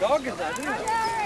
Dog is that, isn't it?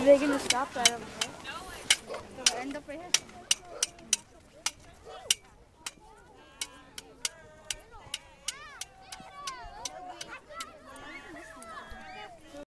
Are they gonna stop right over end up right here.